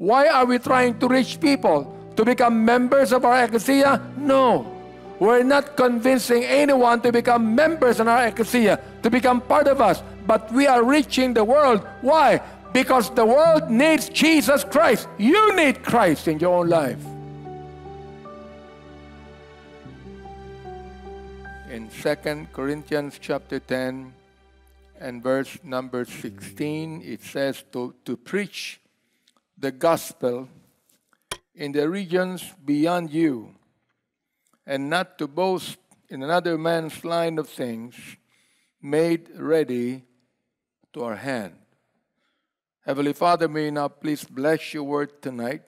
Why are we trying to reach people? To become members of our ecclesia? No. We're not convincing anyone to become members in our ecclesia, to become part of us. But we are reaching the world. Why? Because the world needs Jesus Christ. You need Christ in your own life. In 2 Corinthians chapter 10 and verse number 16, it says to, to preach the gospel in the regions beyond you and not to boast in another man's line of things made ready to our hand. Heavenly Father, may you now please bless your word tonight.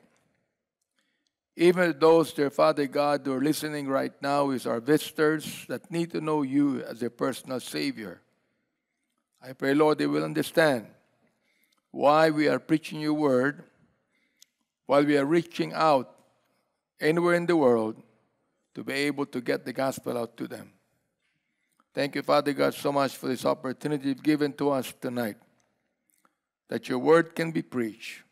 Even those, dear Father God, who are listening right now is our visitors that need to know you as their personal Savior. I pray, Lord, they will understand why we are preaching your word, while we are reaching out anywhere in the world to be able to get the gospel out to them. Thank you, Father God, so much for this opportunity given to us tonight that your word can be preached.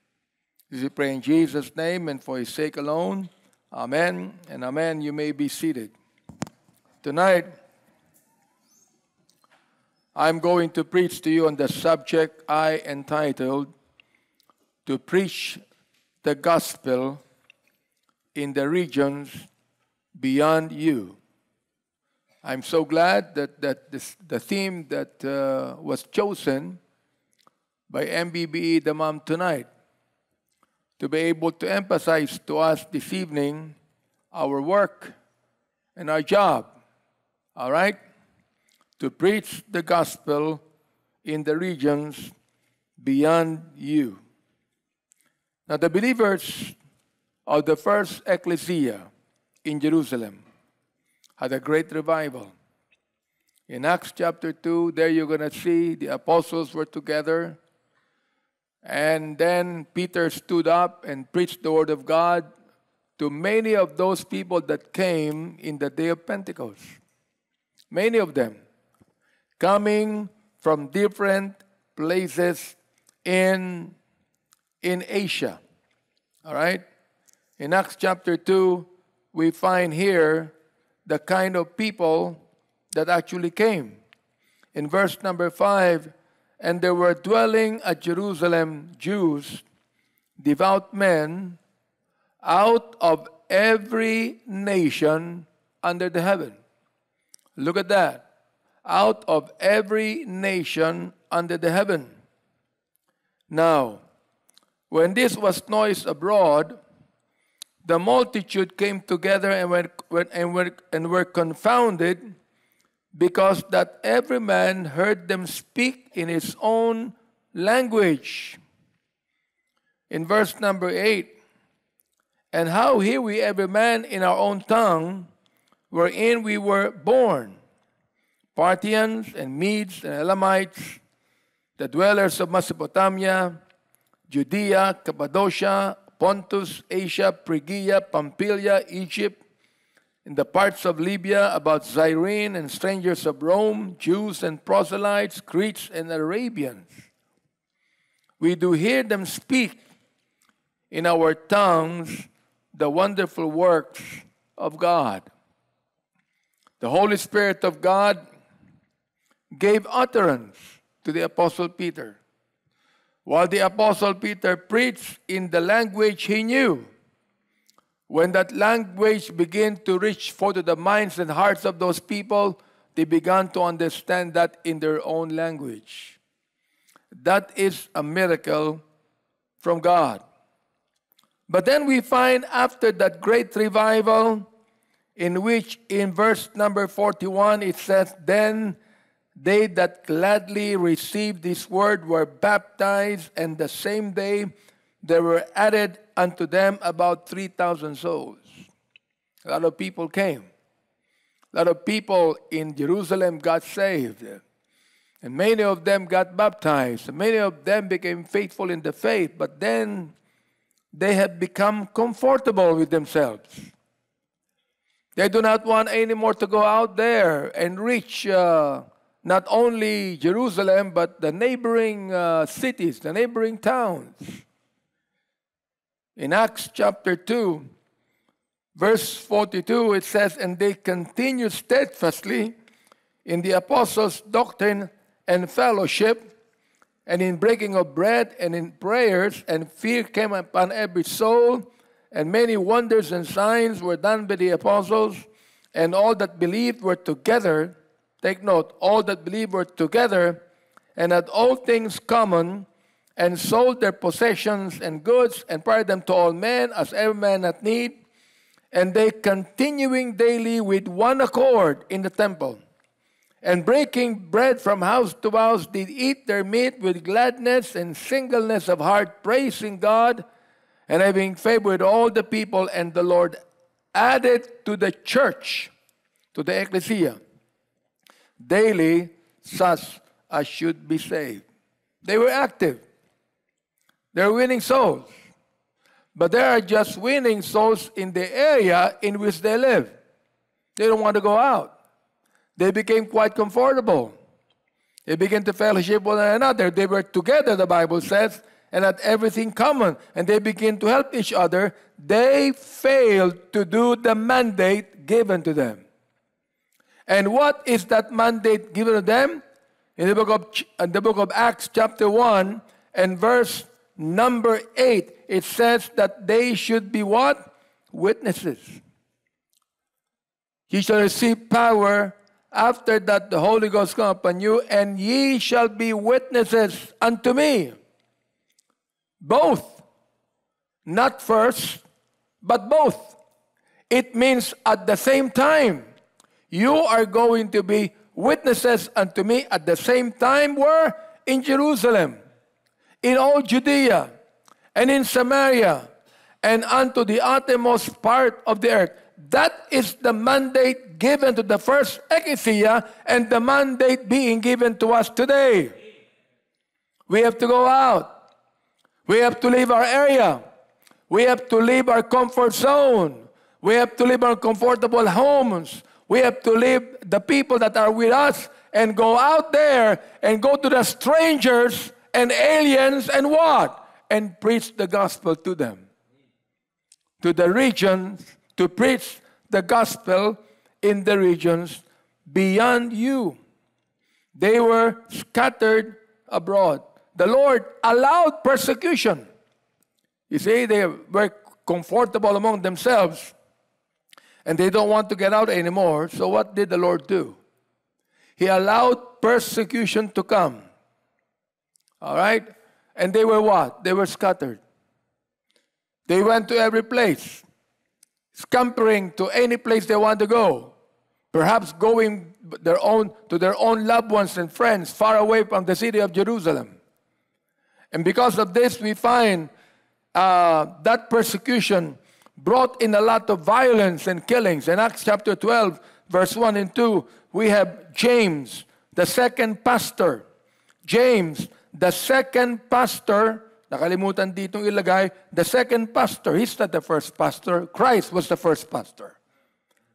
This we pray in Jesus' name and for his sake alone. Amen and amen. You may be seated. Tonight, I'm going to preach to you on the subject I entitled To Preach the Gospel in the Regions Beyond You. I'm so glad that, that this, the theme that uh, was chosen by MBBE Dammam tonight to be able to emphasize to us this evening our work and our job. All right? To preach the gospel in the regions beyond you. Now, the believers of the first ecclesia in Jerusalem had a great revival. In Acts chapter 2, there you're going to see the apostles were together. And then Peter stood up and preached the word of God to many of those people that came in the day of Pentecost. Many of them coming from different places in, in Asia. All right? In Acts chapter 2, we find here the kind of people that actually came. In verse number 5, and there were dwelling at Jerusalem Jews, devout men, out of every nation under the heaven. Look at that. Out of every nation under the heaven. Now, when this was noised abroad, the multitude came together and were, and were, and were confounded because that every man heard them speak in his own language. In verse number 8, and how hear we every man in our own tongue wherein we were born, Parthians and Medes and Elamites, the dwellers of Mesopotamia, Judea, Cappadocia, Pontus, Asia, Phrygia, Pamphylia, Egypt, in the parts of Libya about Cyrene and strangers of Rome, Jews and proselytes, Greeks and Arabians. We do hear them speak in our tongues the wonderful works of God. The Holy Spirit of God gave utterance to the Apostle Peter while the Apostle Peter preached in the language he knew. When that language began to reach forth the minds and hearts of those people, they began to understand that in their own language. That is a miracle from God. But then we find after that great revival, in which in verse number 41 it says, Then they that gladly received this word were baptized, and the same day there were added unto them about 3,000 souls. A lot of people came. A lot of people in Jerusalem got saved. And many of them got baptized. Many of them became faithful in the faith, but then they have become comfortable with themselves. They do not want anymore to go out there and reach uh, not only Jerusalem, but the neighboring uh, cities, the neighboring towns. In Acts chapter 2, verse 42, it says, And they continued steadfastly in the apostles' doctrine and fellowship, and in breaking of bread and in prayers, and fear came upon every soul, and many wonders and signs were done by the apostles, and all that believed were together. Take note, all that believed were together, and had all things common, and sold their possessions and goods, and parted them to all men as every man had need. And they continuing daily with one accord in the temple and breaking bread from house to house did eat their meat with gladness and singleness of heart, praising God and having favor with all the people. And the Lord added to the church, to the ecclesia, daily such as should be saved. They were active. They're winning souls. But they are just winning souls in the area in which they live. They don't want to go out they became quite comfortable. They began to fellowship one another. They were together, the Bible says, and had everything common. And they began to help each other. They failed to do the mandate given to them. And what is that mandate given to them? In the book of, in uh, the book of Acts, chapter 1, and verse number 8, it says that they should be what? Witnesses. He shall receive power after that, the Holy Ghost come upon you, and ye shall be witnesses unto me. Both. Not first, but both. It means at the same time. You are going to be witnesses unto me at the same time where? In Jerusalem, in all Judea, and in Samaria, and unto the uttermost part of the earth. That is the mandate given to the first ecclesia and the mandate being given to us today. We have to go out. We have to leave our area. We have to leave our comfort zone. We have to leave our comfortable homes. We have to leave the people that are with us and go out there and go to the strangers and aliens and what? And preach the gospel to them. To the regions to preach the gospel in the regions beyond you. They were scattered abroad. The Lord allowed persecution. You see, they were comfortable among themselves and they don't want to get out anymore. So, what did the Lord do? He allowed persecution to come. All right? And they were what? They were scattered. They went to every place scampering to any place they want to go, perhaps going their own, to their own loved ones and friends far away from the city of Jerusalem. And because of this, we find uh, that persecution brought in a lot of violence and killings. In Acts chapter 12, verse 1 and 2, we have James, the second pastor. James, the second pastor Nakalimutan ditong ilagay, the second pastor. He's not the first pastor. Christ was the first pastor.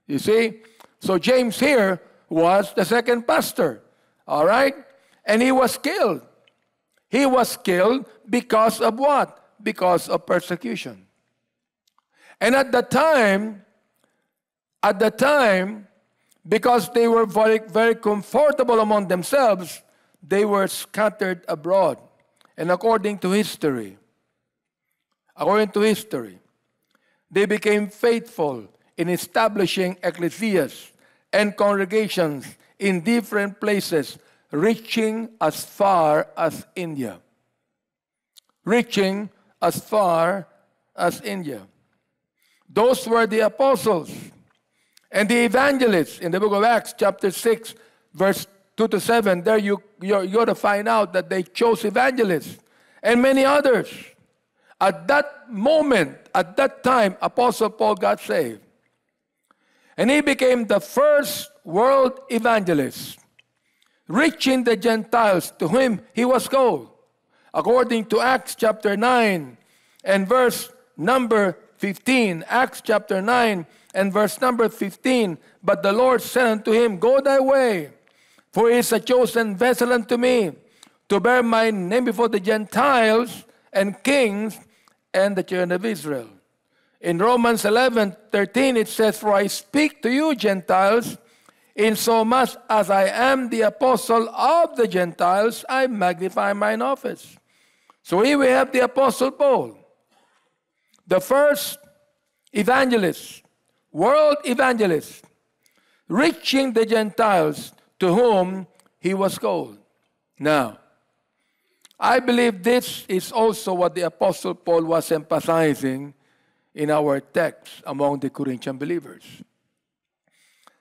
You see? So James here was the second pastor. All right? And he was killed. He was killed because of what? Because of persecution. And at the time, at the time, because they were very, very comfortable among themselves, they were scattered abroad. And according to history, according to history, they became faithful in establishing ecclesias and congregations in different places, reaching as far as India. Reaching as far as India. Those were the apostles and the evangelists in the book of Acts, chapter 6, verse 2 to 7, there you, you're, you're to find out that they chose evangelists and many others. At that moment, at that time, Apostle Paul got saved. And he became the first world evangelist, reaching the Gentiles to whom he was called. According to Acts chapter 9 and verse number 15. Acts chapter 9 and verse number 15. But the Lord said unto him, Go thy way for he is a chosen vessel unto me to bear my name before the Gentiles and kings and the children of Israel. In Romans 11 13, it says, For I speak to you, Gentiles, in so much as I am the apostle of the Gentiles, I magnify mine office. So here we have the Apostle Paul, the first evangelist, world evangelist, reaching the Gentiles to whom he was called. Now, I believe this is also what the Apostle Paul was emphasizing in our text among the Corinthian believers.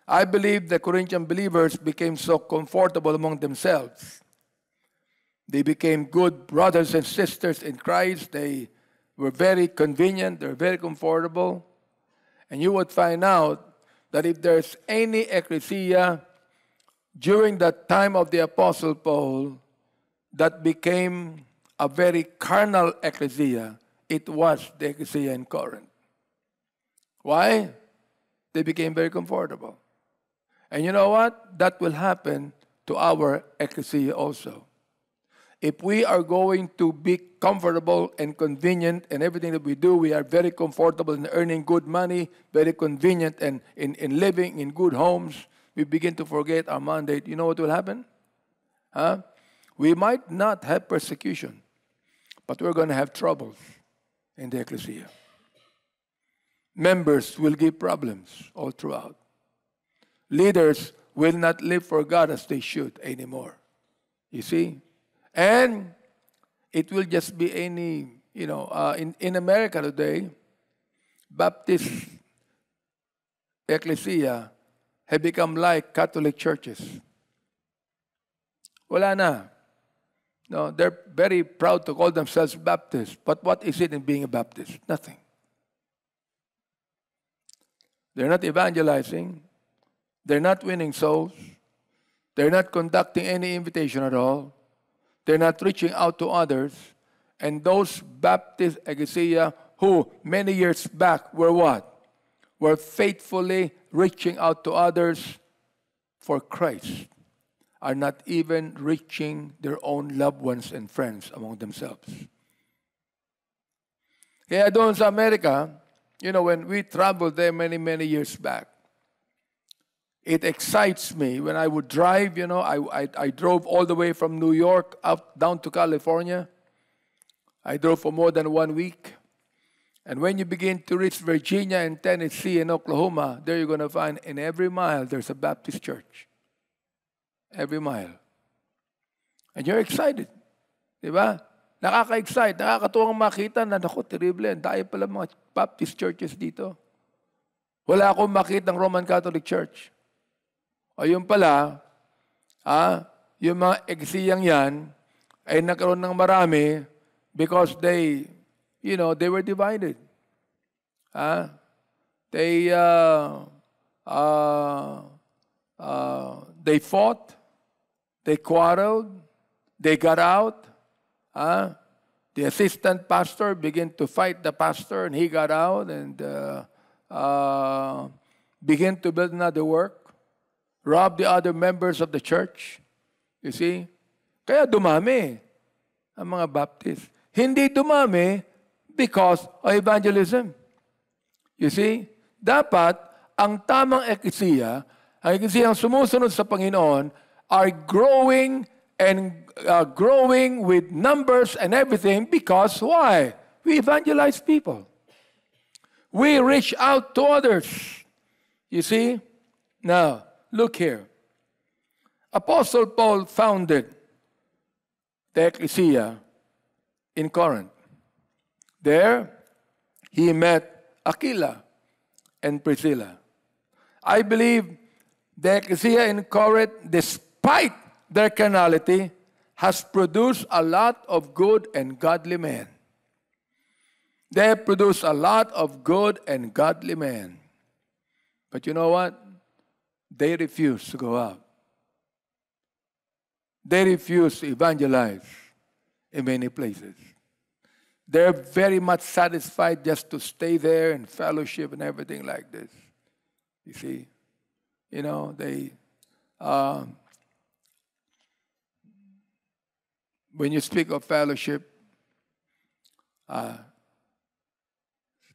I believe the Corinthian believers became so comfortable among themselves. They became good brothers and sisters in Christ. They were very convenient, they're very comfortable. And you would find out that if there's any ecclesia during the time of the Apostle Paul that became a very carnal ecclesia, it was the ecclesia in Corinth. Why? They became very comfortable. And you know what? That will happen to our ecclesia also. If we are going to be comfortable and convenient in everything that we do, we are very comfortable in earning good money, very convenient and in, in living in good homes, we begin to forget our mandate. You know what will happen? Huh? We might not have persecution, but we're going to have troubles in the ecclesia. Members will give problems all throughout. Leaders will not live for God as they should anymore. You see? And it will just be any, you know, uh, in, in America today, Baptist ecclesia have become like Catholic churches. Wala na. No, they're very proud to call themselves Baptists. But what is it in being a Baptist? Nothing. They're not evangelizing. They're not winning souls. They're not conducting any invitation at all. They're not reaching out to others. And those Baptist ecclesia who many years back were what? Were faithfully reaching out to others for Christ are not even reaching their own loved ones and friends among themselves. Kaya doon sa America, you know, when we traveled there many, many years back, it excites me when I would drive, you know, I, I, I drove all the way from New York up down to California. I drove for more than one week. And when you begin to reach Virginia and Tennessee and Oklahoma, there you're going to find in every mile there's a Baptist church. Every mile. And you're excited. Di ba? Nakaka-excite. Nakakatuwang makita na, naku, terrible. Dahil pala mga Baptist churches dito. Wala akong makita ng Roman Catholic Church. O yung pala, ah, yung mga eksiyang yan ay nagkaroon ng marami because they you know, they were divided. Uh, they, uh, uh, uh, they fought, they quarreled, they got out. Uh, the assistant pastor began to fight the pastor, and he got out and uh, uh, began to build another work, rob the other members of the church. You see? Kaya dumami ang mga Baptist. Hindi dumami because of evangelism. You see, dapat ang tamang eklesiya, ang eklesiya sumusunod sa Panginoon, are growing and uh, growing with numbers and everything because why? We evangelize people. We reach out to others. You see? Now, look here. Apostle Paul founded the ecclesia in Corinth. There, he met Aquila and Priscilla. I believe the ecclesia in Corinth, despite their carnality, has produced a lot of good and godly men. They produced a lot of good and godly men. But you know what? They refuse to go out. They refuse to evangelize in many places. They're very much satisfied just to stay there and fellowship and everything like this. You see, you know, they, um, when you speak of fellowship, uh,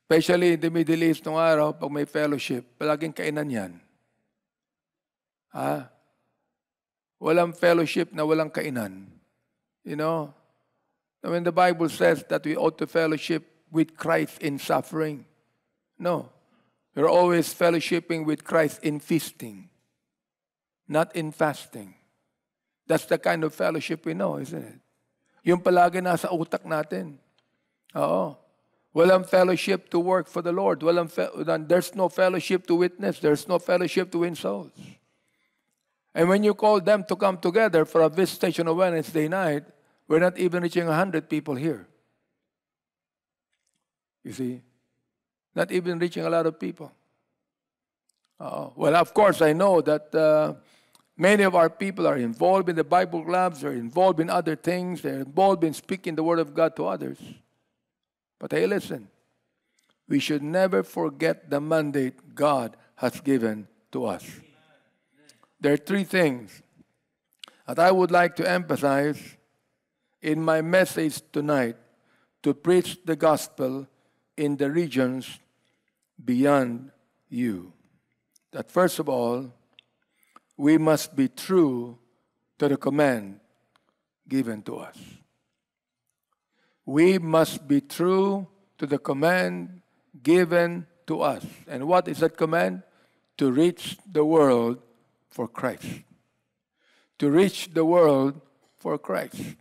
Especially in the Middle East nung araw, pag may fellowship, palaging kainan yan. Ha? Walang fellowship na walang kainan. You know? When the Bible says that we ought to fellowship with Christ in suffering. No. We're always fellowshipping with Christ in feasting, not in fasting. That's the kind of fellowship we know, isn't it? Yung palagi nasa utak natin. Oo. Walang fellowship to work for the Lord. Walang fe- there's no fellowship to witness. There's no fellowship to win souls. And when you call them to come together for a visitation on Wednesday night, we're not even reaching 100 people here. You see? Not even reaching a lot of people. Uh, well, of course, I know that uh, many of our people are involved in the Bible clubs, they're involved in other things, they're involved in speaking the Word of God to others. But hey, listen, we should never forget the mandate God has given to us. There are three things that I would like to emphasize in my message tonight to preach the gospel in the regions beyond you. That first of all, we must be true to the command given to us. We must be true to the command given to us. And what is that command? To reach the world for Christ. To reach the world for Christ.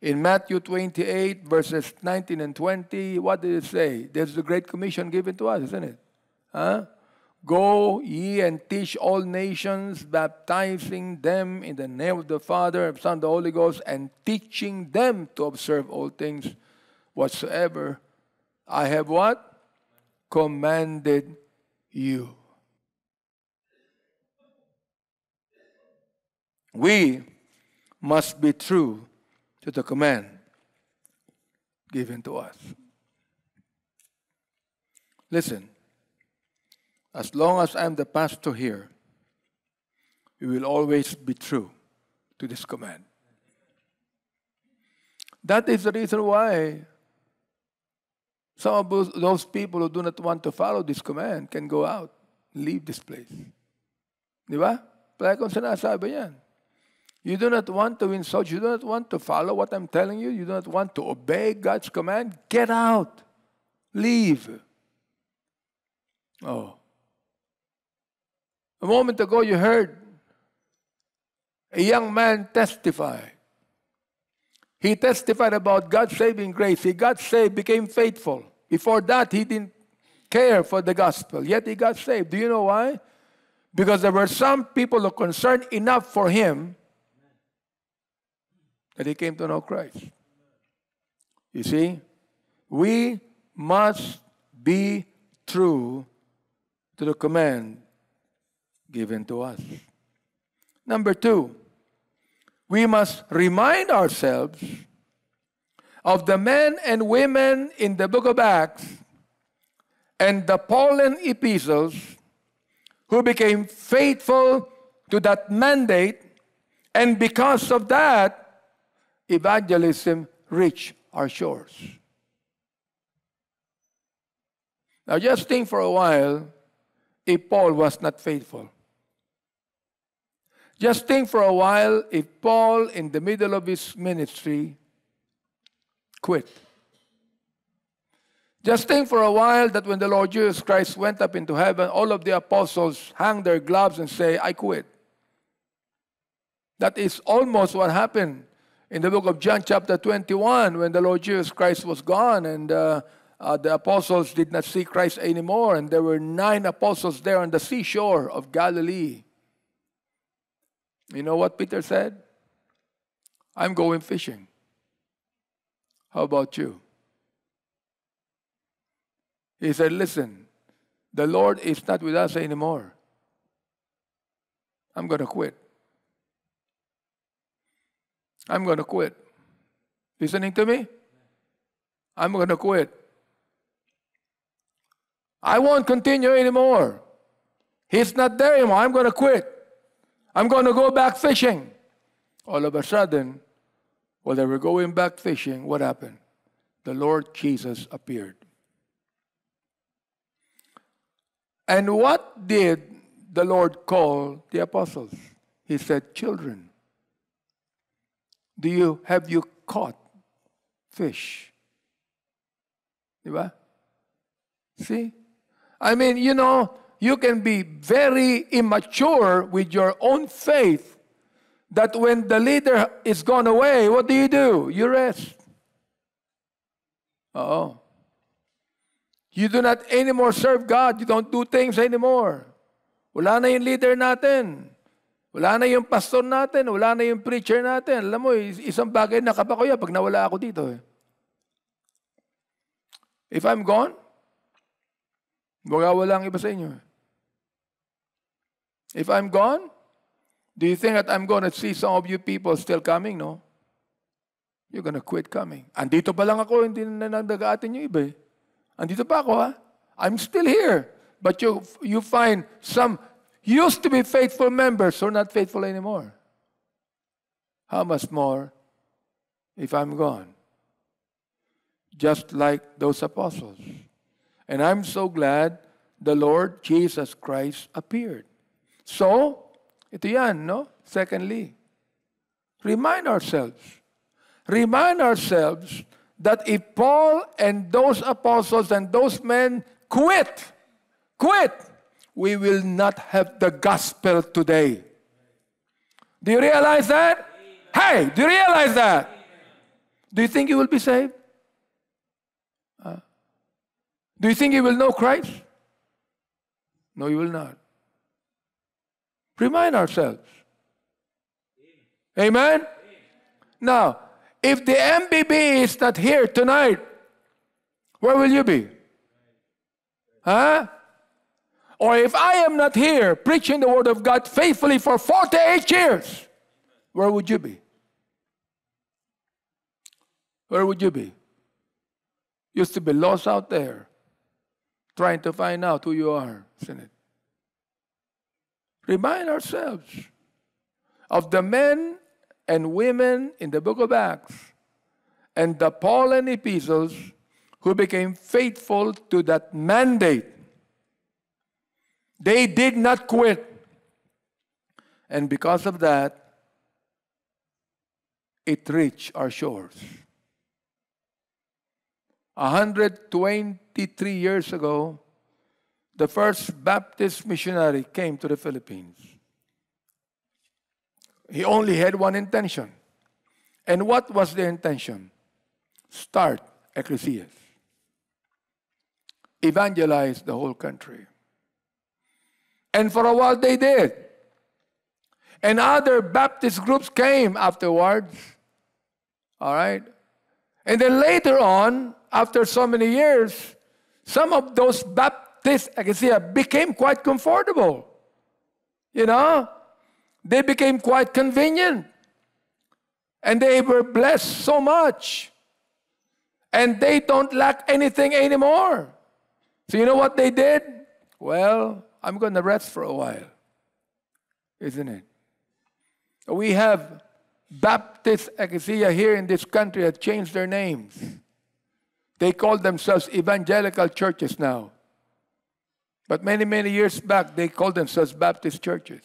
In Matthew 28, verses 19 and 20, what did it say? There's the Great Commission given to us, isn't it? Huh? Go ye and teach all nations, baptizing them in the name of the Father, Son, the Holy Ghost, and teaching them to observe all things whatsoever I have what? Commanded you. We must be true to the command given to us. Listen, as long as I'm the pastor here, we will always be true to this command. That is the reason why some of those people who do not want to follow this command can go out, leave this place. Di ba? Kong sinasabi yan. You do not want to insult. You do not want to follow what I'm telling you. You do not want to obey God's command. Get out. Leave. Oh. A moment ago, you heard a young man testify. He testified about God's saving grace. He got saved, became faithful. Before that, he didn't care for the gospel, yet he got saved. Do you know why? Because there were some people who concerned enough for him that he came to know Christ. You see, we must be true to the command given to us. Number two, we must remind ourselves of the men and women in the book of Acts and the Pauline epistles who became faithful to that mandate, and because of that, evangelism reach our shores. Now, just think for a while if Paul was not faithful. Just think for a while if Paul, in the middle of his ministry, quit. Just think for a while that when the Lord Jesus Christ went up into heaven, all of the apostles hang their gloves and say, I quit. That is almost what happened in the book of John, chapter 21, when the Lord Jesus Christ was gone and uh, uh, the apostles did not see Christ anymore, and there were nine apostles there on the seashore of Galilee. You know what Peter said? I'm going fishing. How about you? He said, Listen, the Lord is not with us anymore. I'm going to quit. I'm going to quit. Listening to me? I'm going to quit. I won't continue anymore. He's not there anymore. I'm going to quit. I'm going to go back fishing. All of a sudden, while they were going back fishing, what happened? The Lord Jesus appeared. And what did the Lord call the apostles? He said, Children, do you have you caught fish? See? I mean, you know, you can be very immature with your own faith that when the leader is gone away, what do you do? You rest. Oh. You do not anymore serve God. You don't do things anymore. Wala na yung leader natin. Wala na yung pastor natin. Wala na yung preacher natin. Alam mo, isang bagay na kapakuya pag nawala ako dito. Eh. If I'm gone, wala ang iba sa inyo. If I'm gone, do you think that I'm going to see some of you people still coming? No. You're to quit coming. Andito pa lang ako, hindi na nagdagaatin yung iba eh. Andito pa ako ha. I'm still here. But you, you find some used to be faithful members are not faithful anymore. How much more if I'm gone? Just like those apostles. And I'm so glad the Lord Jesus Christ appeared. So, ito yan, no? Secondly, remind ourselves. Remind ourselves that if Paul and those apostles and those men quit, quit, we will not have the gospel today. Do you realize that? Hey, do you realize that? Do you think you will be saved? Uh, do you think you will know Christ? No, you will not. Remind ourselves. Amen? Now, if the MBB is not here tonight, where will you be? Huh? Or if I am not here preaching the Word of God faithfully for 48 years, where would you be? Where would you be? Used to be lost out there, trying to find out who you are, isn't it? Remind ourselves of the men and women in the book of Acts and the Pauline epistles who became faithful to that mandate. They did not quit. And because of that, it reached our shores. 123 years ago, the first Baptist missionary came to the Philippines. He only had one intention. And what was the intention? Start ecclesias. Evangelize the whole country. And for a while they did. And other Baptist groups came afterwards. All right? And then later on, after so many years, some of those Baptists, I Baptist ecclesia uh, became quite comfortable. You know? They became quite convenient. And they were blessed so much. And they don't lack anything anymore. So, you know what they did? Well, I'm going to rest for a while. Isn't it? We have Baptist ecclesia here in this country that changed their names. They call themselves evangelical churches now. But many, many years back, they called themselves Baptist churches.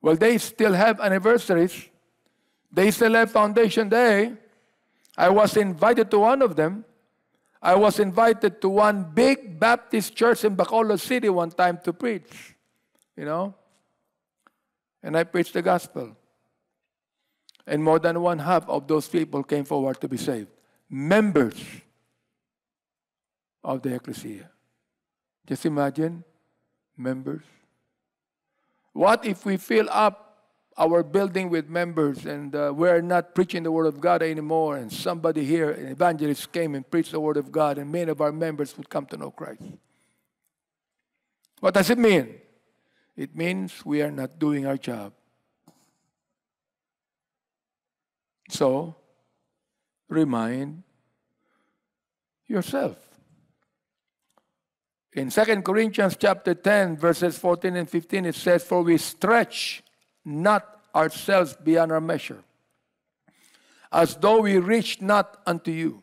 Well, they still have anniversaries. They still have Foundation Day. I was invited to one of them. I was invited to one big Baptist church in Bacolod City one time to preach, you know. And I preached the gospel. And more than one half of those people came forward to be saved. Members of the ecclesia. Just imagine members. What if we fill up our building with members and uh, we're not preaching the Word of God anymore, and somebody here, an evangelist, came and preached the Word of God, and many of our members would come to know Christ? What does it mean? It means we are not doing our job. So, remind yourself. In 2 Corinthians chapter 10, verses 14 and 15, it says, For we stretch not ourselves beyond our measure, as though we reach not unto you.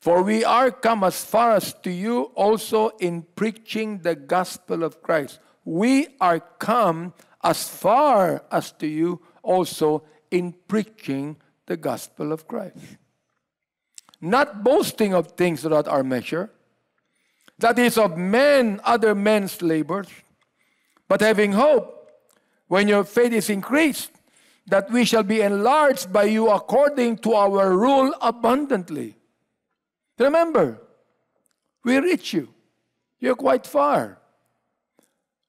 For we are come as far as to you also in preaching the gospel of Christ. We are come as far as to you also in preaching the gospel of Christ. Not boasting of things that are our measure, that is of men, other men's labors, but having hope when your faith is increased, that we shall be enlarged by you according to our rule abundantly. Remember, we reach you. You're quite far.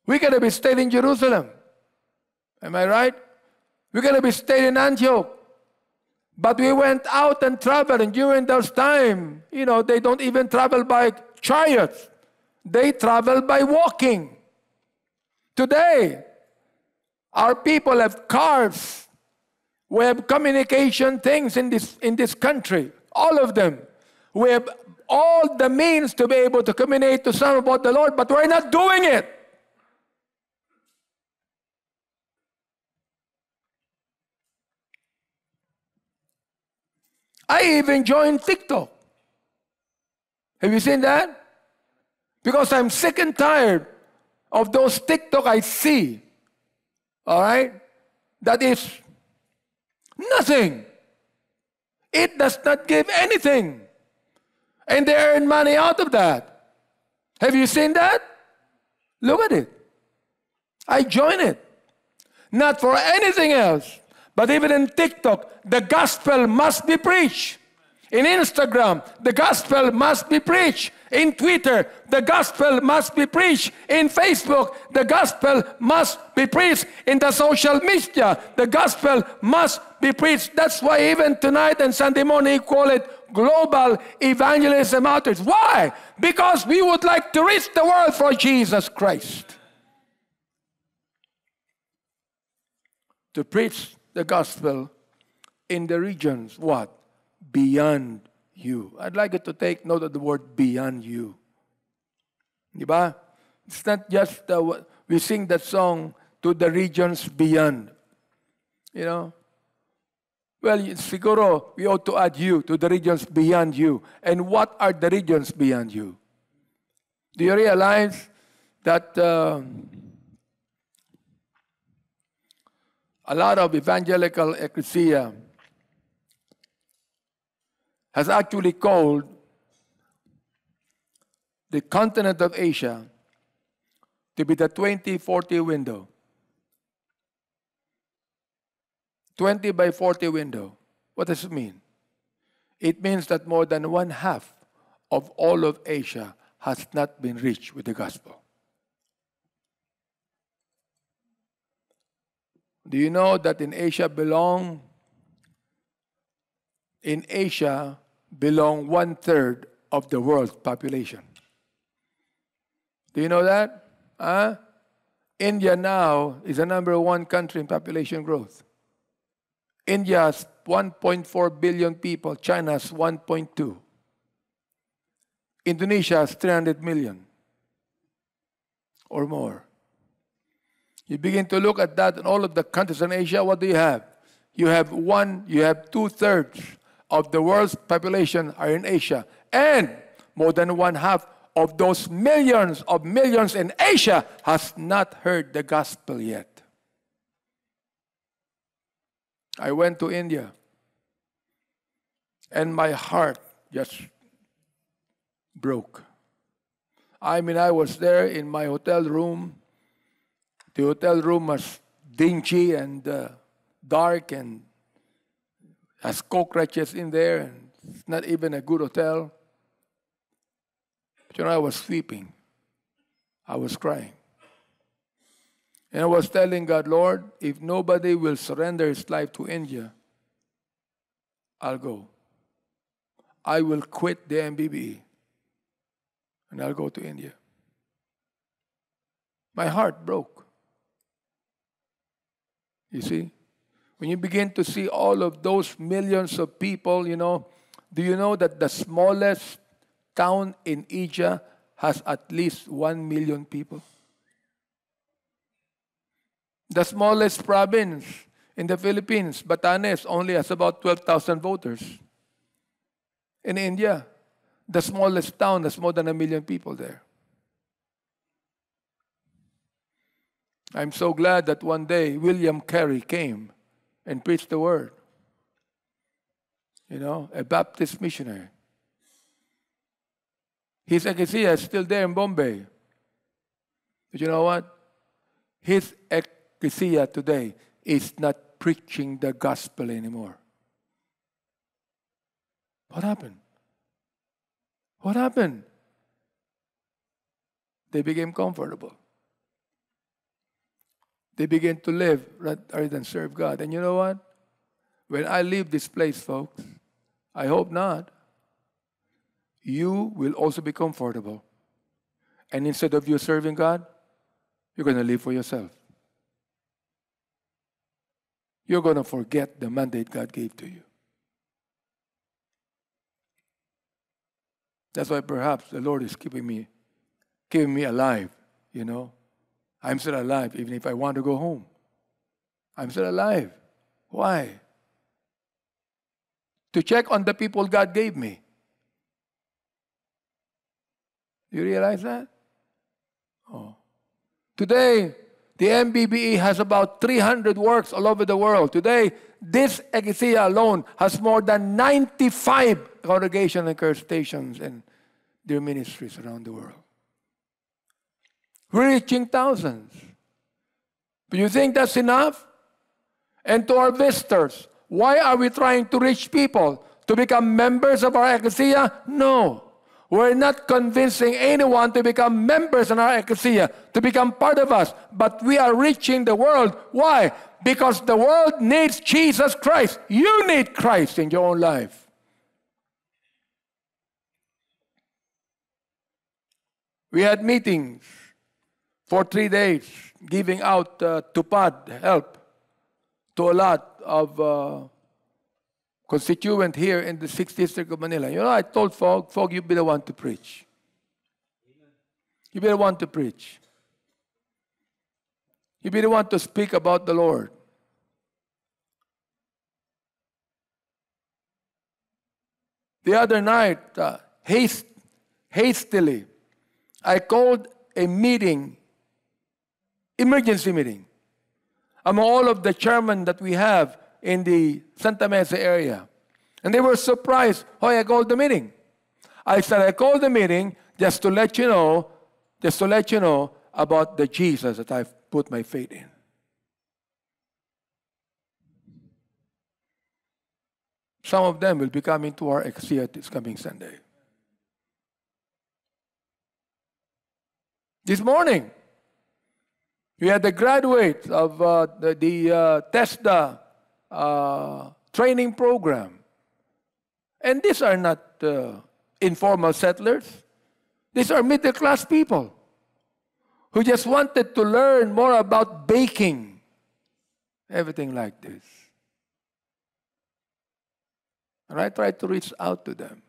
We're going to be staying in Jerusalem. Am I right? We're going to be staying in Antioch. But we went out and traveled, and during those time, you know, they don't even travel by chariots. They travel by walking. Today, our people have cars. We have communication things in this, in this country, all of them. We have all the means to be able to communicate to some about the Lord, but we're not doing it. I even joined TikTok. Have you seen that? Because I'm sick and tired of those TikTok I see. All right? That is nothing. It does not give anything. And they earn money out of that. Have you seen that? Look at it. I join it. Not for anything else. But even in TikTok, the gospel must be preached. In Instagram, the gospel must be preached. In Twitter, the gospel must be preached. In Facebook, the gospel must be preached. In the social media, the gospel must be preached. That's why even tonight and Sunday morning, call it global evangelism outreach. Why? Because we would like to reach the world for Jesus Christ. To preach the gospel in the regions, what? Beyond you. I'd like you to take note of the word beyond you. Diba? It's not just we sing that song to the regions beyond. You know? Well, siguro, we ought to add you to the regions beyond you. And what are the regions beyond you? Do you realize that uh, a lot of evangelical ecclesia has actually called the continent of Asia to be the 2040 window. 20 by 40 window. What does it mean? It means that more than one half of all of Asia has not been reached with the gospel. Do you know that in Asia belong in Asia belong one third of the world's population? Do you know that? Huh? India now is the number one country in population growth. India has 1.4 billion people, China has 1.2. Indonesia has 300 million or more. You begin to look at that in all of the countries in Asia, what do you have? You have one, you have two thirds of the world's population are in Asia. And more than one half of those millions of millions in Asia has not heard the gospel yet. I went to India and my heart just broke. I mean, I was there in my hotel room the hotel room was dingy and uh, dark and has cockroaches in there, and it's not even a good hotel. But you know, I was sleeping. I was crying. And I was telling God, Lord, if nobody will surrender his life to India, I'll go. I will quit the MBB and I'll go to India. My heart broke. You see? When you begin to see all of those millions of people, you know, do you know that the smallest town in Asia has at least 1 million people? The smallest province in the Philippines, Batanes, only has about 12,000 voters. In India, the smallest town has more than a million people there. I'm so glad that one day William Carey came and preached the word. You know, a Baptist missionary. His ecclesia is still there in Bombay. But you know what? His ecclesia today is not preaching the gospel anymore. What happened? What happened? They became comfortable. They began to live rather than serve God. And you know what? When I leave this place, folks, I hope not, you will also be comfortable. And instead of you serving God, you're going to live for yourself. You're going to forget the mandate God gave to you. That's why perhaps the Lord is keeping me, keeping me alive, you know. I'm still alive, even if I want to go home. I'm still alive. Why? To check on the people God gave me. You realize that? Oh. Today, the MBBE has about 300 works all over the world. Today, this ecclesia alone has more than 95 congregation and stations and their ministries around the world reaching thousands. Do you think that's enough? And to our visitors, why are we trying to reach people? To become members of our ecclesia? No. We're not convincing anyone to become members in our ecclesia, to become part of us, but we are reaching the world. Why? Because the world needs Jesus Christ. You need Christ in your own life. We had meetings for three days, giving out uh, tupad help to a lot of uh, constituent here in the 6th District of Manila. You know, I told Fog, Fog, you be the one to preach. You be the one to preach. You be the one to speak about the Lord. The other night, uh, haste, hastily, I called a meeting emergency meeting among all of the chairmen that we have in the Santa Mesa area. And they were surprised, oh, I called the meeting. I said, I called the meeting just to let you know, just to let you know about the Jesus that I've put my faith in. Some of them will be coming to our ecclesia this coming Sunday. This morning, we had the graduates of uh, the, the uh, TESDA uh, training program. And these are not uh, informal settlers. These are middle class people who just wanted to learn more about baking, everything like this. And I tried to reach out to them.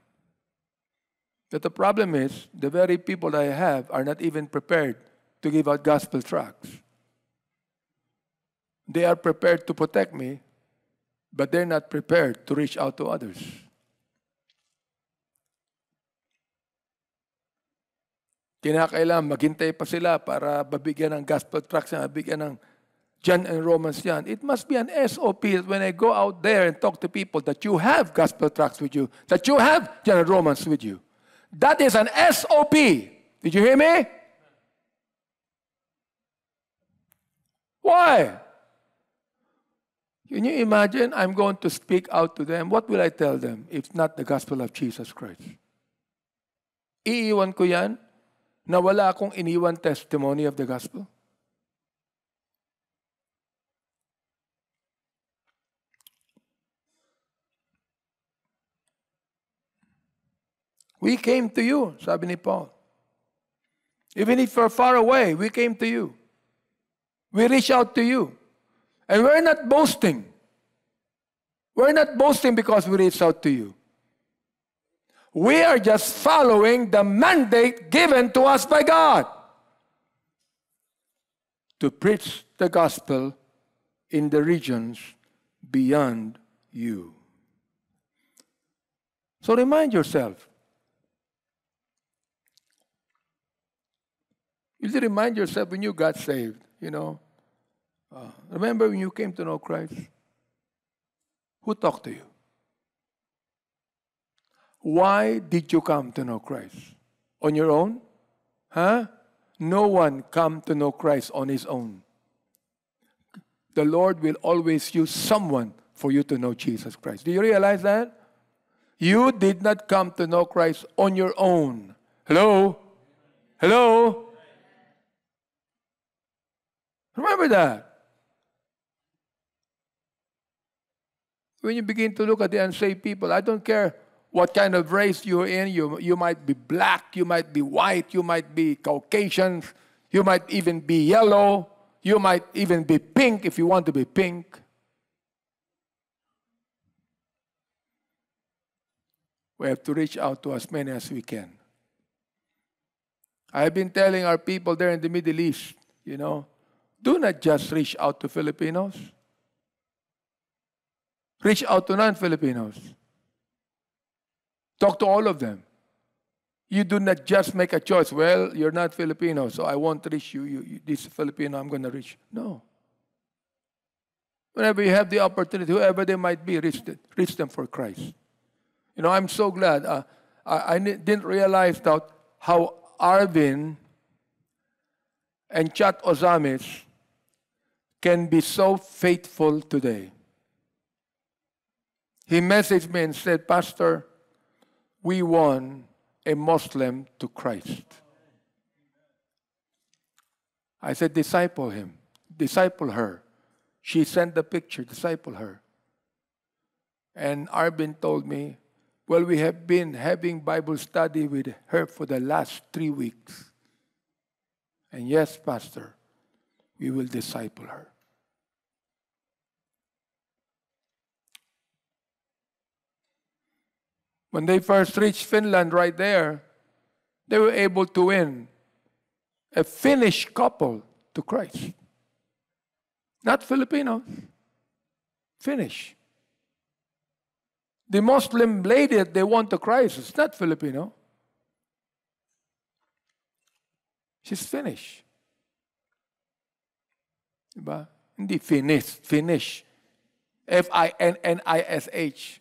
But the problem is, the very people I have are not even prepared to give out gospel tracts. They are prepared to protect me, but they're not prepared to reach out to others. Kinakailangan maghintay pa sila para babigyan ng gospel tracts na babigyan ng John and Romans yan. It must be an SOP that when I go out there and talk to people that you have gospel tracts with you, that you have John and Romans with you. That is an SOP. Did you hear me? Why? Can you imagine? I'm going to speak out to them. What will I tell them if not the gospel of Jesus Christ? Iiwan ko yan na wala akong iniwan testimony of the gospel? We came to you, sabi ni Paul. Even if you're far away, we came to you. we reach out to you. And we're not boasting. We're not boasting because we reach out to you. We are just following the mandate given to us by God to preach the gospel in the regions beyond you. So remind yourself. You remind yourself when you got saved, you know, uh, remember when you came to know Christ? Who talked to you? Why did you come to know Christ? On your own? Huh? No one come to know Christ on his own. The Lord will always use someone for you to know Jesus Christ. Do you realize that? You did not come to know Christ on your own. Hello? Hello? Remember that. When you begin to look at the unsaved people, I don't care what kind of race you're in. You, you might be black, you might be white, you might be Caucasian, you might even be yellow, you might even be pink if you want to be pink. We have to reach out to as many as we can. I've been telling our people there in the Middle East, you know, do not just reach out to Filipinos. Reach out to non Filipinos. Talk to all of them. You do not just make a choice. Well, you're not Filipino, so I won't reach you. you, you this Filipino, I'm going to reach. No. Whenever you have the opportunity, whoever they might be, reach them, reach them for Christ. You know, I'm so glad. Uh, I, I didn't realize that how Arvin and Chat Ozamis can be so faithful today. He messaged me and said, Pastor, we won a Muslim to Christ. I said, disciple him, disciple her. She sent the picture, disciple her. And Arvin told me, well, we have been having Bible study with her for the last three weeks. And yes, Pastor, we will disciple her. When they first reached Finland, right there, they were able to win a Finnish couple to Christ. Not Filipino, Finnish. The Muslim lady that they want to Christ is not Filipino. She's Finnish. Diba? Hindi Finnish, Finnish. F-I-N-N-I-S-H.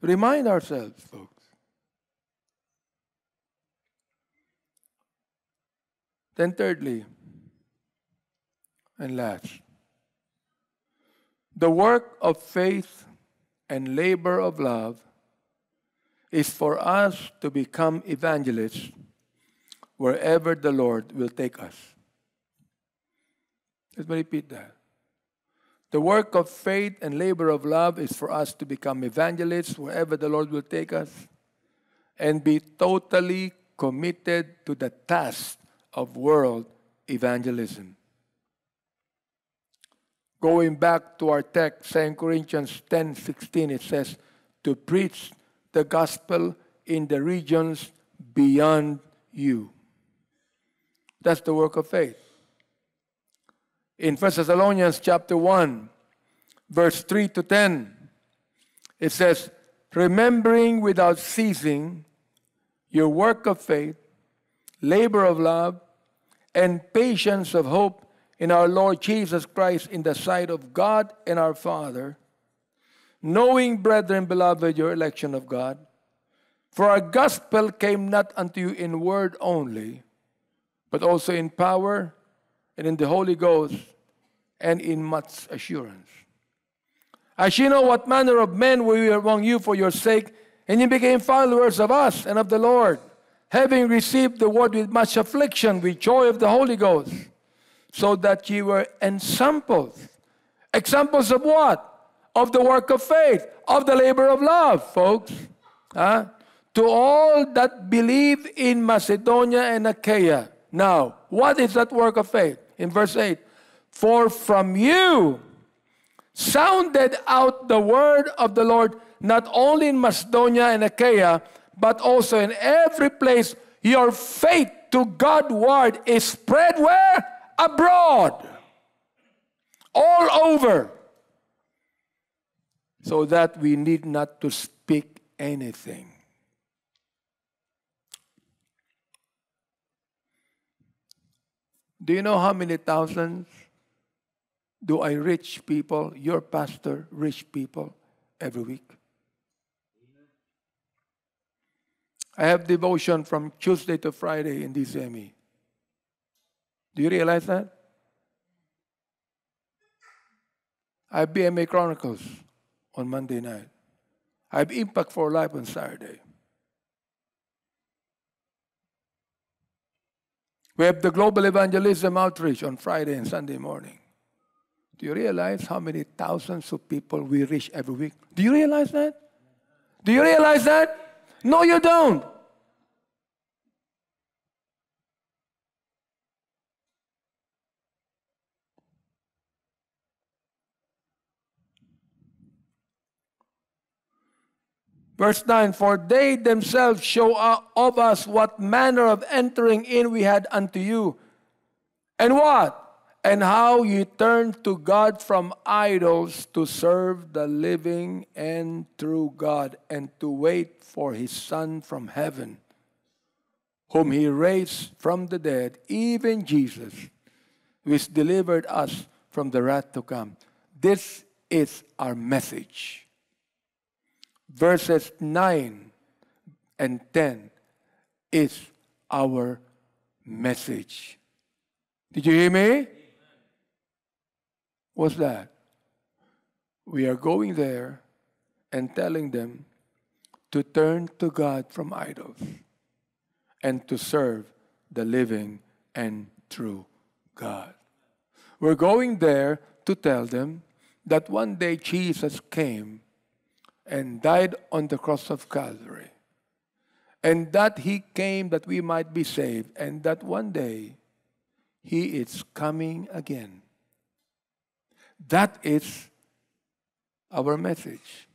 Remind ourselves, folks. Then, thirdly, and last. The work of faith and labor of love is for us to become evangelists wherever the Lord will take us. Let me repeat that. The work of faith and labor of love is for us to become evangelists wherever the Lord will take us and be totally committed to the task of world evangelism. Going back to our text, 2 Corinthians 10 16, it says, to preach the gospel in the regions beyond you. That's the work of faith. In 1 Thessalonians chapter 1, verse 3 to 10, it says, Remembering without ceasing your work of faith, labor of love, and patience of hope in our Lord Jesus Christ in the sight of God and our Father, knowing, brethren, beloved, your election of God. For our gospel came not unto you in word only, but also in power and in the Holy Ghost and in much assurance. As you know what manner of men we were among you for your sake, and you became followers of us and of the Lord, having received the word with much affliction, with joy of the Holy Ghost so that ye were ensamples. Examples of what? Of the work of faith, of the labor of love, folks. Huh? To all that believe in Macedonia and Achaia. Now, what is that work of faith? In verse 8, for from you sounded out the word of the Lord, not only in Macedonia and Achaia, but also in every place. Your faith to God word is spread where? abroad, all over, so that we need not to speak anything. Do you know how many thousands do I reach people, your pastor, reach people every week? I have devotion from Tuesday to Friday in DZME. Do you realize that? I have BMA Chronicles on Monday night. I have Impact for Life on Saturday. We have the Global Evangelism Outreach on Friday and Sunday morning. Do you realize how many thousands of people we reach every week? Do you realize that? Do you realize that? No, you don't. Verse 9 For they themselves show of us what manner of entering in we had unto you. And what? And how ye turned to God from idols to serve the living and true God, and to wait for his Son from heaven, whom he raised from the dead, even Jesus, which delivered us from the wrath to come. This is our message verses 9 and 10 is our message. Did you hear me? What's that? We are going there and telling them to turn to God from idols and to serve the living and true God. We're going there to tell them that one day Jesus came and died on the cross of Calvary. And that he came that we might be saved, and that one day he is coming again. That is our message.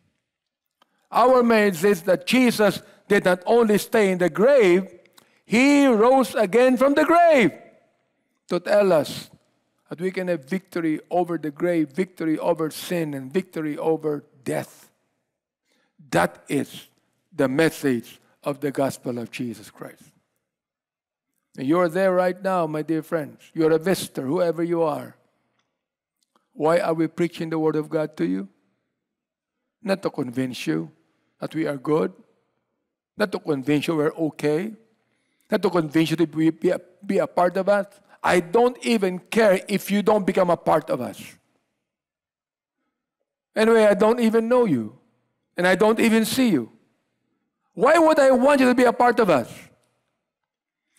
Our message is that Jesus did not only stay in the grave, he rose again from the grave to tell us that we can have victory over the grave, victory over sin, and victory over death. That is the message of the gospel of Jesus Christ. And you're there right now, my dear friends. You're a visitor, whoever you are. Why are we preaching the Word of God to you? Not to convince you that we are good, not to convince you we're okay, not to convince you to be, be, a, be a part of us. I don't even care if you don't become a part of us. Anyway, I don't even know you and I don't even see you. Why would I want you to be a part of us?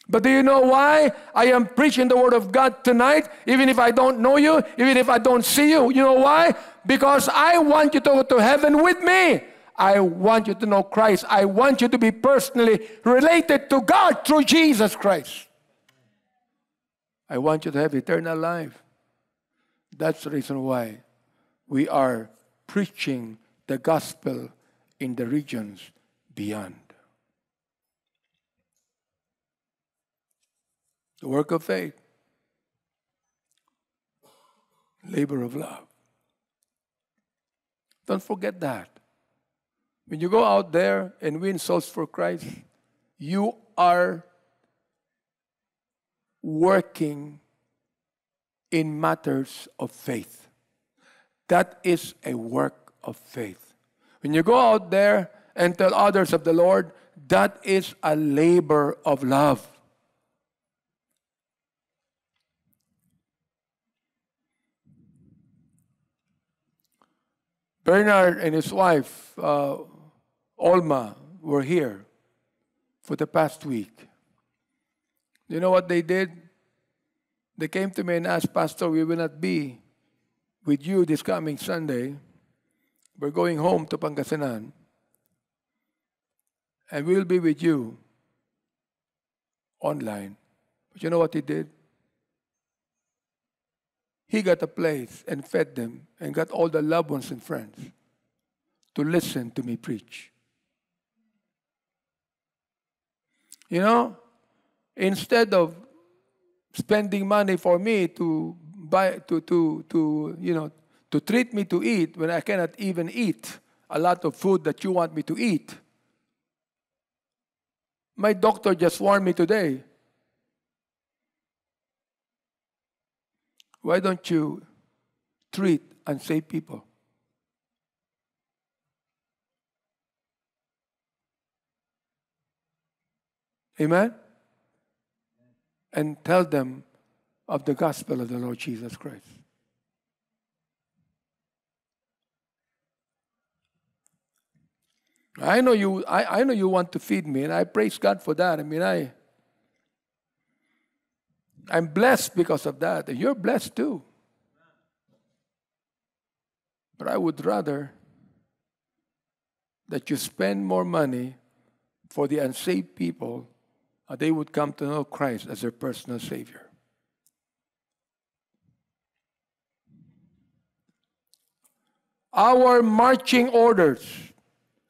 But do you know why I am preaching the Word of God tonight, even if I don't know you, even if I don't see you? You know why? Because I want you to go to heaven with me. I want you to know Christ. I want you to be personally related to God through Jesus Christ. I want you to have eternal life. That's the reason why we are preaching the gospel in the regions beyond. The work of faith, labor of love. Don't forget that. When you go out there and win souls for Christ, you are working in matters of faith. That is a work of faith. When you go out there and tell others of the Lord, that is a labor of love. Bernard and his wife, uh, Olma, were here for the past week. You know what they did? They came to me and asked, Pastor, we will not be with you this coming Sunday we're going home to Pangasinan. And we'll be with you online. But you know what he did? He got a place and fed them and got all the loved ones and friends to listen to me preach. You know, instead of spending money for me to buy to to to you know to treat me to eat when I cannot even eat a lot of food that you want me to eat. My doctor just warned me today. Why don't you treat and save people? Amen? And tell them of the gospel of the Lord Jesus Christ. I know you I, I know you want to feed me, and I praise God for that. I mean I I'm blessed because of that. And you're blessed too. But I would rather that you spend more money for the unsaved people, uh, they would come to know Christ as their personal Savior. Our marching orders,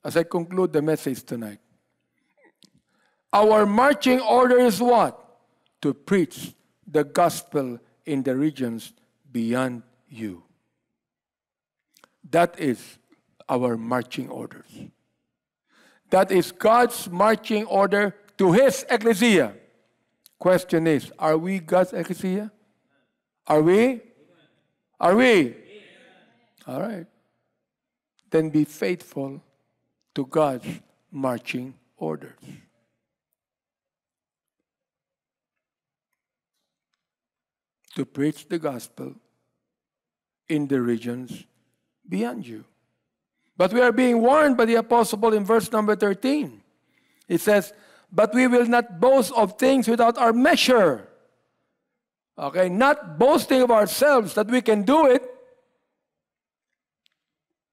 as I conclude the message tonight, our marching order is what? To preach the gospel in the regions beyond you. That is our marching orders. That is God's marching order to His ecclesia. Question is Are we God's ecclesia? Are we? Are we? All right. Then be faithful to God's marching orders. to preach the gospel in the regions beyond you. But we are being warned by the apostle Paul in verse number 13. It says, But we will not boast of things without our measure. Okay, not boasting of ourselves that we can do it.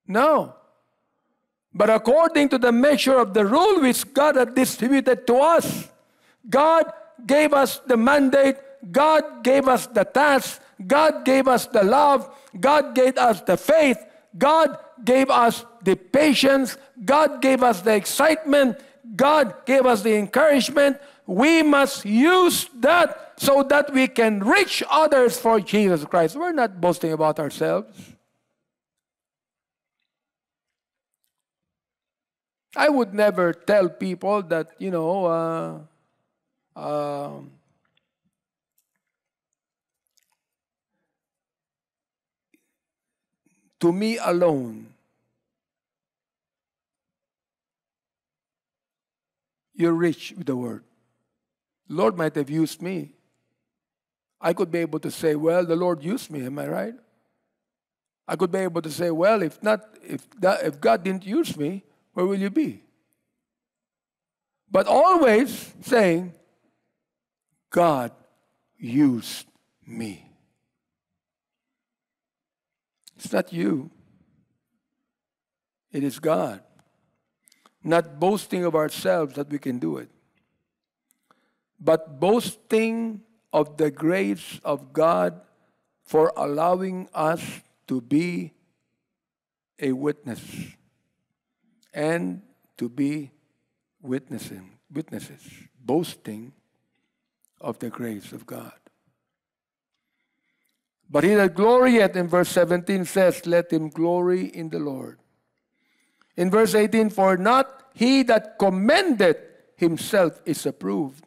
No. But according to the measure of the rule which God had distributed to us, God gave us the mandate God gave us the task, God gave us the love, God gave us the faith, God gave us the patience, God gave us the excitement, God gave us the encouragement. We must use that so that we can reach others for Jesus Christ. We're not boasting about ourselves. I would never tell people that, you know, uh, uh, to me alone. You're rich with the word. Lord might have used me. I could be able to say, well, the Lord used me, am I right? I could be able to say, well, if not, if that, if God didn't use me, where will you be? But always saying, God used me. It's not you, it is God. Not boasting of ourselves that we can do it, but boasting of the grace of God for allowing us to be a witness and to be witnessing witnesses boasting of the grace of God but he that glorieth in verse 17 says, Let him glory in the Lord. In verse 18, For not he that commendeth himself is approved,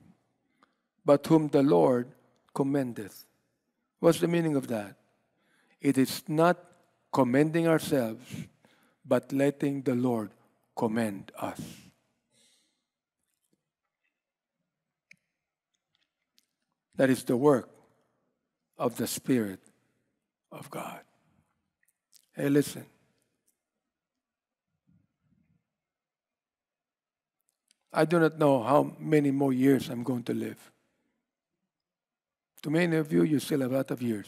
but whom the Lord commendeth. What's the meaning of that? It is not commending ourselves, but letting the Lord commend us. That is the work of the Spirit of God. Hey, listen. I do not know how many more years I'm going to live. To many of you, you still have a lot of years.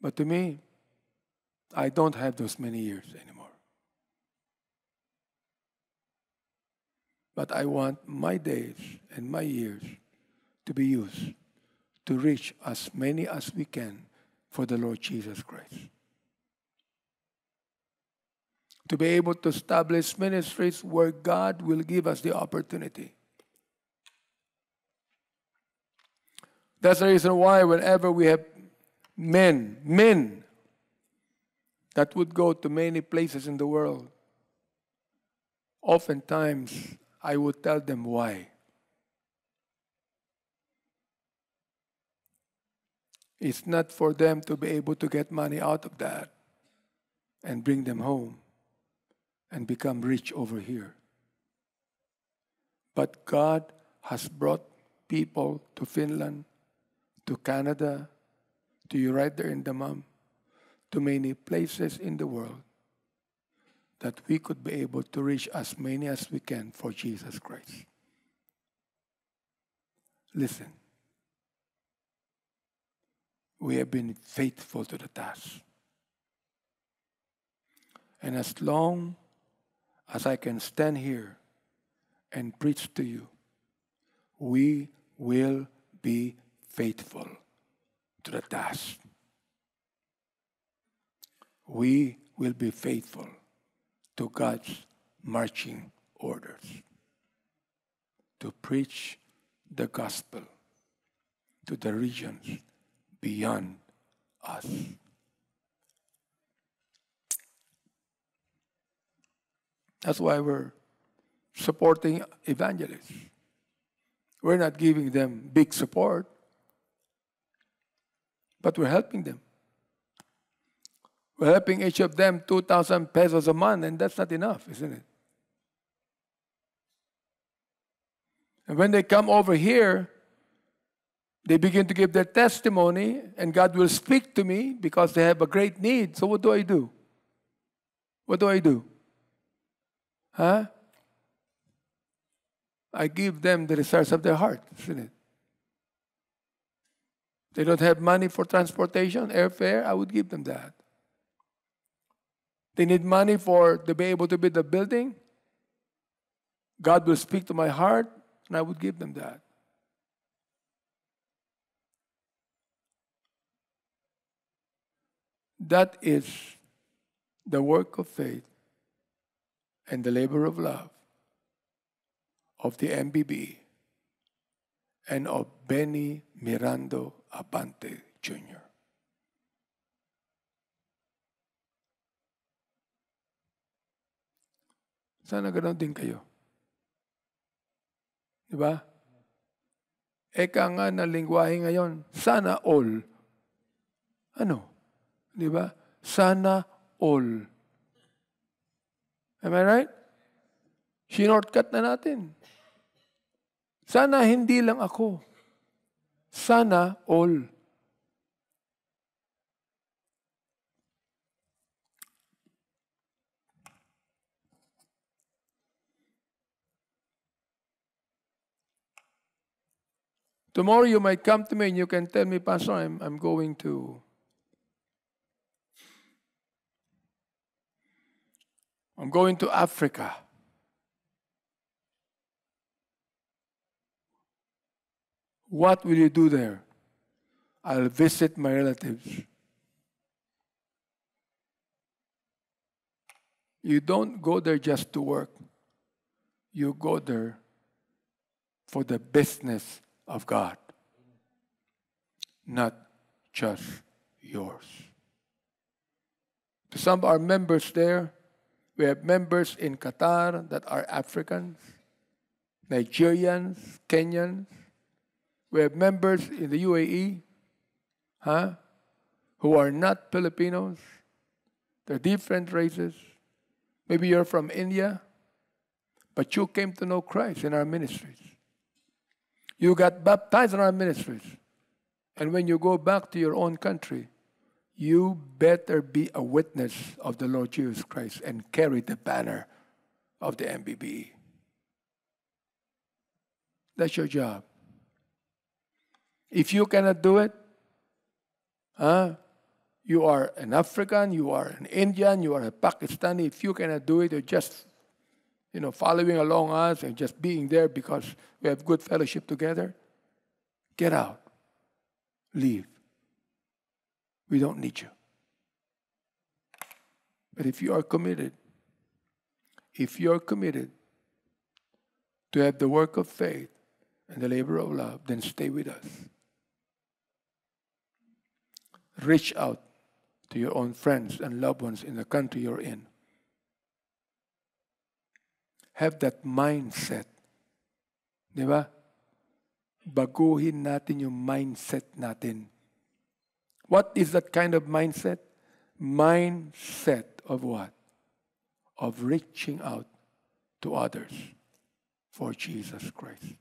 But to me, I don't have those many years anymore. But I want my days and my years to be used to reach as many as we can for the Lord Jesus Christ. To be able to establish ministries where God will give us the opportunity. That's the reason why, whenever we have men, men that would go to many places in the world, oftentimes I would tell them why. It's not for them to be able to get money out of that and bring them home and become rich over here. But God has brought people to Finland, to Canada, to you right there in Dammam, to many places in the world that we could be able to reach as many as we can for Jesus Christ. Listen, we have been faithful to the task. And as long as I can stand here and preach to you, we will be faithful to the task. We will be faithful to God's marching orders to preach the gospel to the regions beyond us. That's why we're supporting evangelists. We're not giving them big support, but we're helping them. We're helping each of them 2,000 pesos a month, and that's not enough, isn't it? And when they come over here, they begin to give their testimony, and God will speak to me because they have a great need. So, what do I do? What do I do? Huh? I give them the desires of their heart, isn't it? They don't have money for transportation, airfare, I would give them that. They need money for to be able to build the building. God will speak to my heart, and I would give them that. That is the work of faith and the labor of love of the MBB and of Benny Miranda Abante Jr. Sana ganoon din kayo. Di ba? Eka nga na lingwahe ngayon, sana all. Ano? Di ba? Sana all. Am I right? Shinortcut na natin. Sana hindi lang ako. Sana all. Tomorrow you might come to me and you can tell me, Pastor, I'm, I'm going to. I'm going to Africa. What will you do there? I'll visit my relatives. You don't go there just to work. You go there for the business of God, not just yours. To some our members there, we have members in Qatar that are Africans, Nigerians, Kenyans. We have members in the UAE, huh, who are not Filipinos. They're different races. Maybe you're from India, but you came to know Christ in our ministries. You got baptized in our ministries. And when you go back to your own country, you better be a witness of the Lord Jesus Christ and carry the banner of the MBB. That's your job. If you cannot do it, huh, you are an African, you are an Indian, you are a Pakistani. If you cannot do it, you're just you know, following along us and just being there because we have good fellowship together, get out. Leave. We don't need you. But if you are committed, if you are committed to have the work of faith and the labor of love, then stay with us. Reach out to your own friends and loved ones in the country you're in. Have that mindset. Di ba? Baguhin natin yung mindset natin. What is that kind of mindset? Mindset of what? Of reaching out to others for Jesus Christ.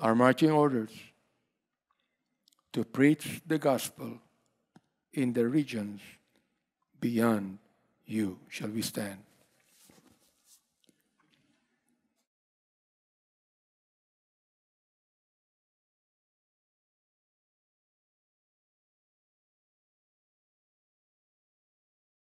Our marching orders to preach the gospel in the regions beyond you. Shall we stand?